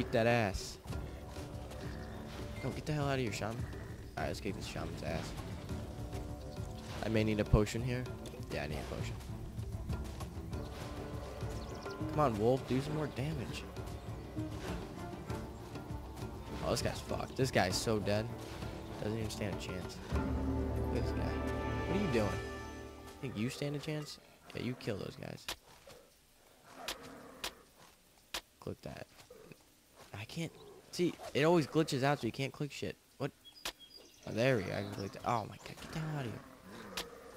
Beat that ass. Oh, get the hell out of here, shaman. Alright, let's kick this shaman's ass. I may need a potion here. Yeah, I need a potion. Come on, wolf, do some more damage. Oh, this guy's fucked. This guy's so dead. Doesn't even stand a chance. Look at this guy. What are you doing? Think you stand a chance? Yeah, you kill those guys. Click that. I can't see. It always glitches out, so you can't click shit. What? Oh, there we go. I can click. Oh my god, get hell out of here.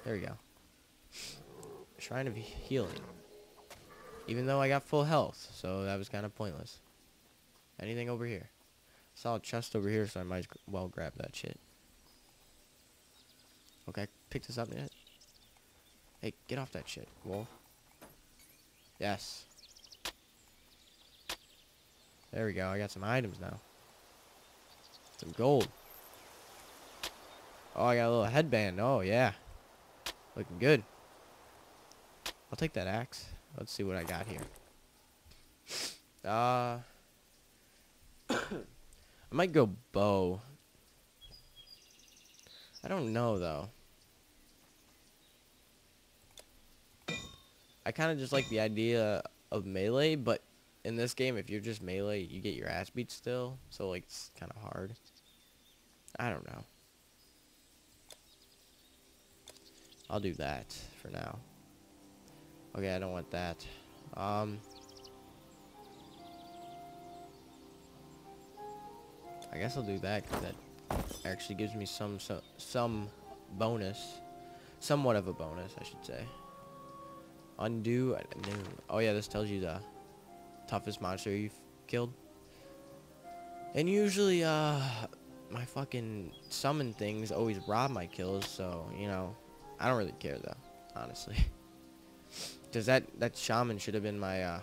There we go. Shrine of healing. Even though I got full health, so that was kind of pointless. Anything over here? Saw a chest over here, so I might as well grab that shit. Okay, pick this up yet? Hey, get off that shit, wolf. Yes. There we go. I got some items now. Some gold. Oh, I got a little headband. Oh, yeah. Looking good. I'll take that axe. Let's see what I got here. Uh, I might go bow. I don't know, though. I kind of just like the idea of melee, but in this game, if you're just melee, you get your ass beat still. So, like, it's kind of hard. I don't know. I'll do that for now. Okay, I don't want that. Um... I guess I'll do that because that actually gives me some, some some bonus. Somewhat of a bonus, I should say. Undo. Oh yeah, this tells you the toughest monster you've killed. And usually, uh, my fucking summon things always rob my kills, so, you know, I don't really care though, honestly. Because that, that shaman should have been my, uh,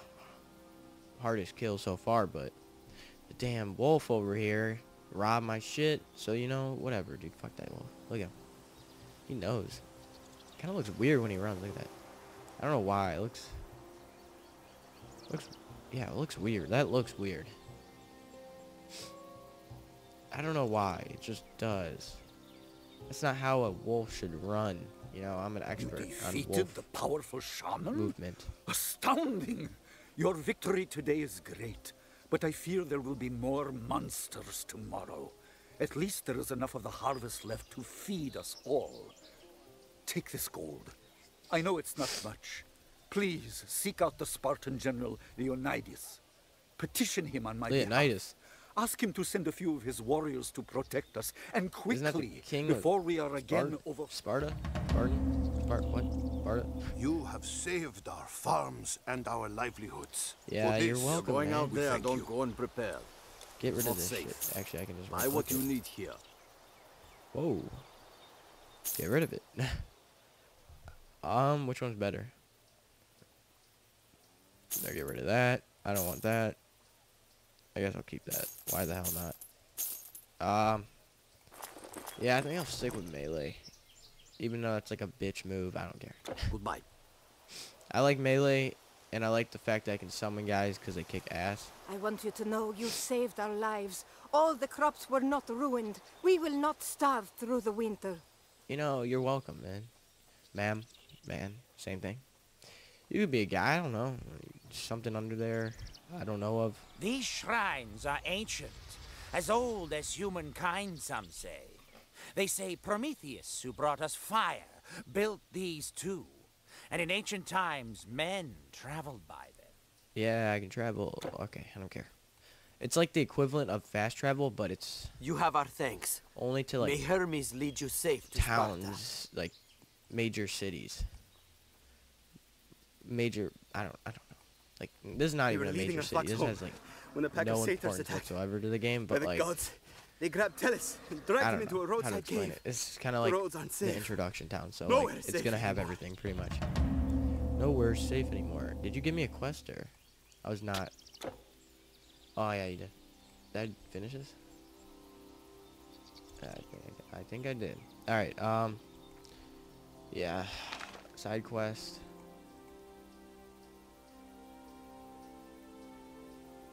hardest kill so far, but the damn wolf over here robbed my shit, so, you know, whatever, dude, fuck that wolf. Look at him. He knows. Kind of looks weird when he runs, look at that. I don't know why, it looks, looks yeah, it looks weird. That looks weird. I don't know why. It just does. That's not how a wolf should run. You know, I'm an expert you defeated on wolf the powerful shaman? movement. Astounding! Your victory today is great, but I fear there will be more monsters tomorrow. At least there is enough of the harvest left to feed us all. Take this gold. I know it's not much, Please seek out the Spartan general Leonidas. Petition him on my Leonidas. behalf. Ask him to send a few of his warriors to protect us, and quickly, king before we are again Spart over. Sparta? Spartan? Spart what? Sparta? You have saved our farms and our livelihoods. Yeah, For you're this, welcome, Going man. out there, thank don't you. go unprepared. Get rid of this safe. shit. Actually, I can just Buy reflect what you it. need here. Whoa. Get rid of it. um, which one's better? No, get rid of that. I don't want that. I guess I'll keep that. Why the hell not? Um. Yeah, I think I'll stick with melee. Even though it's like a bitch move, I don't care. Goodbye. I like melee, and I like the fact that I can summon guys because they kick ass. I want you to know you saved our lives. All the crops were not ruined. We will not starve through the winter. You know, you're welcome, man. Ma'am, man, same thing. You could be a guy, I don't know. Something under there I don't know of. These shrines are ancient, as old as humankind, some say. They say Prometheus, who brought us fire, built these too. And in ancient times, men traveled by them. Yeah, I can travel. Okay, I don't care. It's like the equivalent of fast travel, but it's You have our thanks. only to like... May like Hermes lead you safe to Sparta. towns, like major cities. Major, I don't, I don't know. Like this is not even a major city. This has like when a pack no of importance attacked. whatsoever to the game. But the like, gods, they grabbed Tellus and dragged him into a roadside cave. it. It's kind of like the introduction town, so like it's gonna have anymore. everything pretty much. Nowhere safe anymore. Did you give me a quester? I was not. Oh yeah, you did. That finishes. I think I think I did. All right. Um. Yeah. Side quest.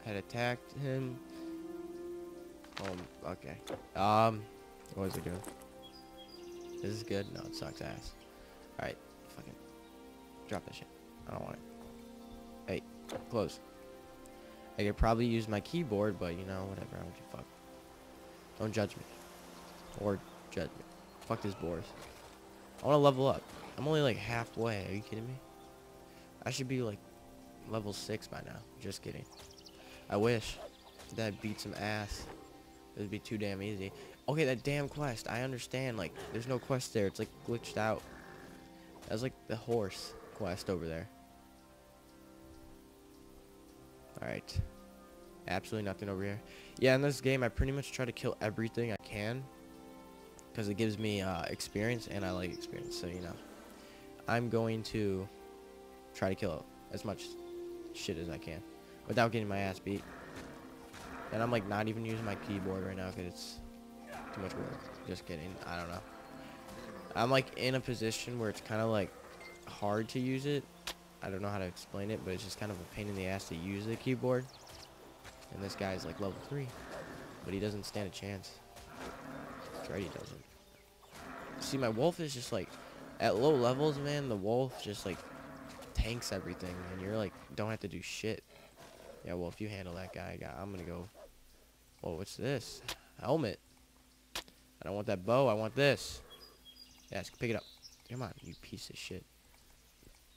Had attacked him. Um, okay. Um, what was it doing? This is good? No, it sucks ass. Alright, fucking drop that shit. I don't want it. Hey, close. I could probably use my keyboard, but you know, whatever. I don't give fuck. Don't judge me. Or judge me. Fuck this boars. I want to level up. I'm only like halfway. Are you kidding me? I should be like level 6 by now. Just kidding. I wish that beat some ass. It would be too damn easy. Okay, that damn quest. I understand. Like, there's no quest there. It's like glitched out. That's like the horse quest over there. Alright. Absolutely nothing over here. Yeah, in this game, I pretty much try to kill everything I can. Because it gives me uh, experience, and I like experience. So, you know. I'm going to try to kill as much shit as I can. Without getting my ass beat. And I'm like not even using my keyboard right now because it's too much work. Just kidding. I don't know. I'm like in a position where it's kind of like hard to use it. I don't know how to explain it, but it's just kind of a pain in the ass to use the keyboard. And this guy's like level 3. But he doesn't stand a chance. He doesn't. See, my wolf is just like, at low levels, man, the wolf just like tanks everything. And you're like, don't have to do shit. Yeah, well, if you handle that guy, I'm gonna go. Whoa, what's this? Helmet. I don't want that bow. I want this. Yes, pick it up. Come on, you piece of shit.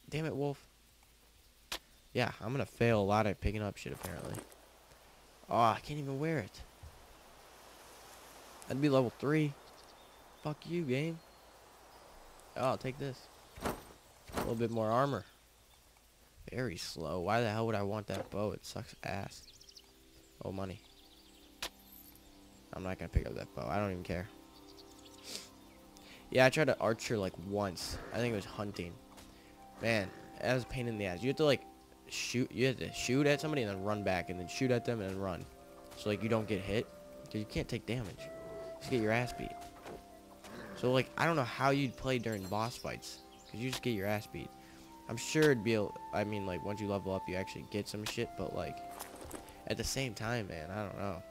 Damn it, wolf. Yeah, I'm gonna fail a lot at picking up shit, apparently. Oh, I can't even wear it. That'd be level 3. Fuck you, game. Oh, I'll take this. A little bit more armor. Very slow. Why the hell would I want that bow? It sucks ass. Oh, money. I'm not gonna pick up that bow. I don't even care. Yeah, I tried to archer like once. I think it was hunting. Man, that was a pain in the ass. You have to like shoot. You have to shoot at somebody and then run back, and then shoot at them and then run. So like you don't get hit, because you can't take damage. Just get your ass beat. So like I don't know how you'd play during boss fights, because you just get your ass beat. I'm sure it'd be, I mean, like, once you level up, you actually get some shit, but, like, at the same time, man, I don't know.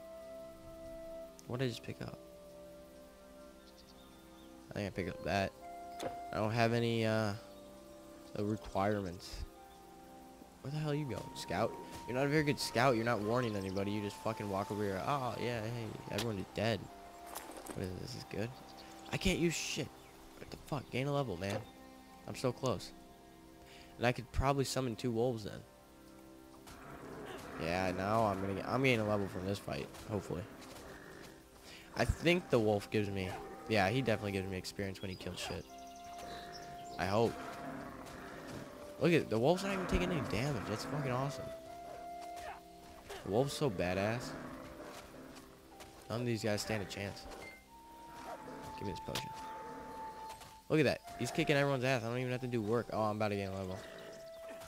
What did I just pick up? I think I picked up that. I don't have any, uh, requirements. Where the hell are you going, scout? You're not a very good scout. You're not warning anybody. You just fucking walk over here. Oh, yeah, hey, everyone is dead. What is this? This is good. I can't use shit. What the fuck? Gain a level, man. I'm so close. And I could probably summon two wolves then. Yeah, now I'm gonna get, I'm getting a level from this fight, hopefully. I think the wolf gives me, yeah, he definitely gives me experience when he kills shit. I hope. Look at the wolf's not even taking any damage. That's fucking awesome. The wolf's so badass. None of these guys stand a chance. Give me this potion. Look at that. He's kicking everyone's ass. I don't even have to do work. Oh, I'm about to get level.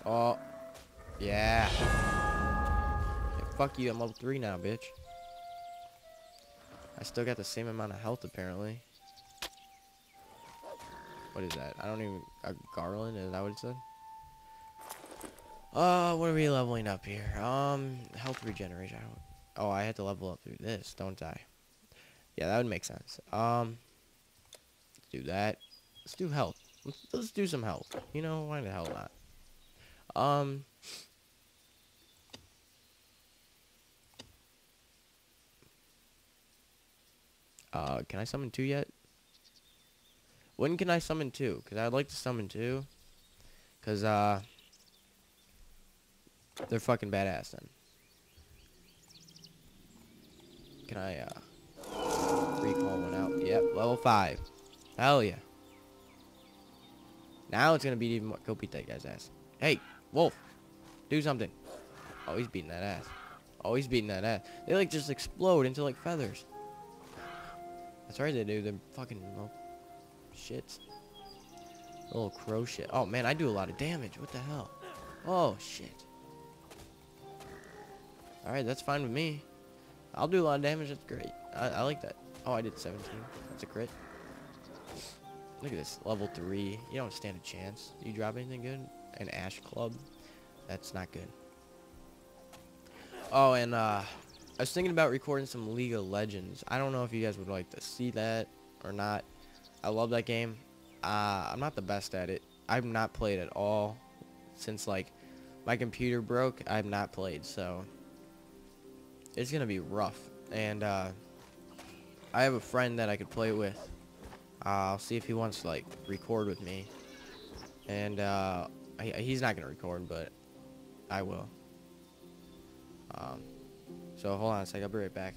Oh. Yeah. yeah. Fuck you. I'm level 3 now, bitch. I still got the same amount of health, apparently. What is that? I don't even... A garland? Is that what it said? Uh, what are we leveling up here? Um, health regeneration. Oh, I had to level up through this, don't I? Yeah, that would make sense. Um, do that. Let's do health. Let's, let's do some health. You know, why the hell not? Um. Uh, can I summon two yet? When can I summon two? Because I'd like to summon two. Because, uh... They're fucking badass then. Can I, uh... Recall one out? Yep, level 5. Hell yeah. Now it's gonna be even more. Go beat that guy's ass. Hey, Wolf, do something. Oh, he's beating that ass. Oh, he's beating that ass. They like just explode into like feathers. That's right, they do. They're fucking little shits. Little crow shit. Oh man, I do a lot of damage. What the hell? Oh shit. All right, that's fine with me. I'll do a lot of damage. That's great. I, I like that. Oh, I did 17. That's a crit. Look at this, level 3. You don't stand a chance. You drop anything good? An Ash Club? That's not good. Oh, and uh, I was thinking about recording some League of Legends. I don't know if you guys would like to see that or not. I love that game. Uh, I'm not the best at it. I've not played at all since like my computer broke. I've not played, so it's gonna be rough. And uh, I have a friend that I could play with. I'll see if he wants to like record with me. And uh, he, he's not gonna record, but I will. Um, so hold on a sec. I'll be right back.